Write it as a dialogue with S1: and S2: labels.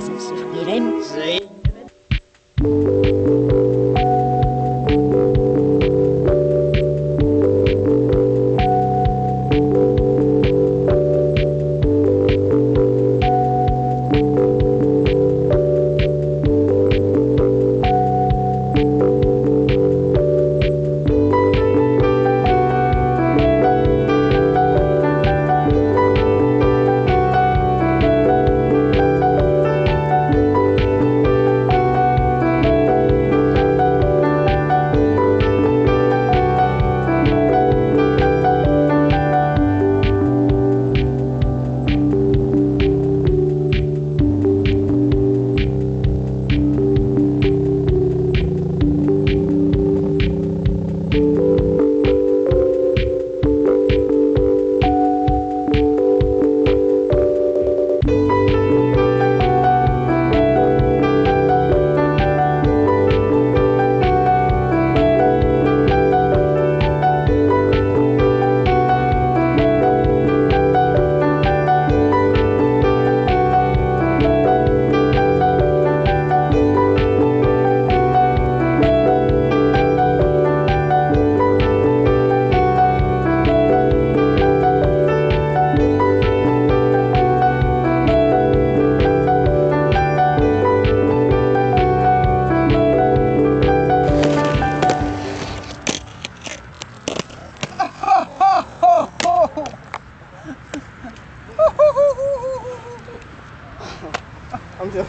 S1: Cases. Mirem.
S2: Sí. 안 돼.